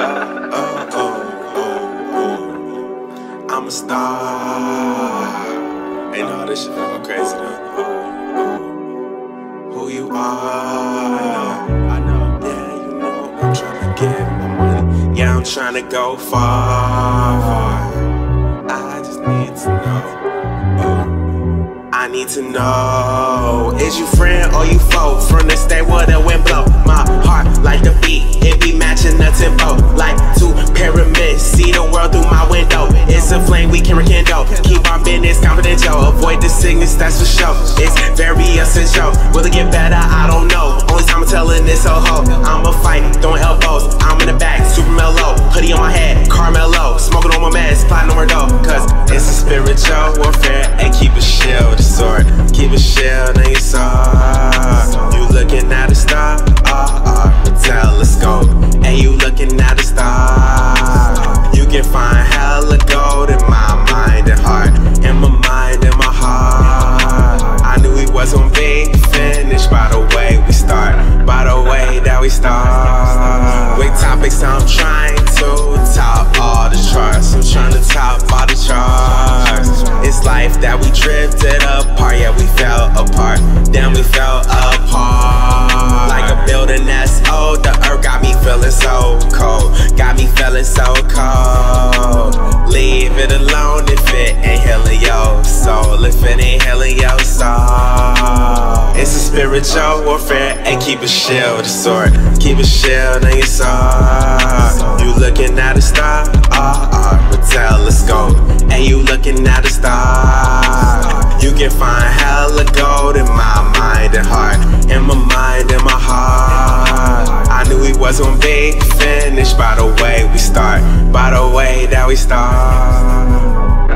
oh, oh, oh, I'm a star. Ain't all this shit go crazy though. Who you are? I know, I know. Yeah, you know I'm trying to get my money. Yeah, I'm trying to go far. I just need to know. I need to know Is you friend or you foe From the state where the wind blow My heart like the tempo Like two pyramids. See the world through my window. It's a flame we can rekindle. Keep our business confidential. Avoid the sickness that's for sure. It's very essential. Will it get better? I don't know. Only time I'm telling this so ho. I'ma fight, throwing elbows. I'm in the back, super mellow. Hoodie on my head, Carmelo. Smoking on my meds, plotting on my dough Cause it's a spiritual warfare. And keep a shield, sword. Keep a shield trying to top all the charts. I'm trying to top all the charts. It's life that we drifted apart. Yeah, we fell apart. Then we fell apart. Like a building that's old The earth got me feeling so cold. Got me feeling so cold. Leave it alone if it ain't healing your soul. If it ain't healing your soul It's a spiritual warfare And keep a shield, sword Keep a shield in your sword You looking at a star, uh, uh, with telescope And you looking at a star. You can find hella gold in my mind and heart. In my mind and my heart. I knew we was gonna be finished by the way we start. By the way that we start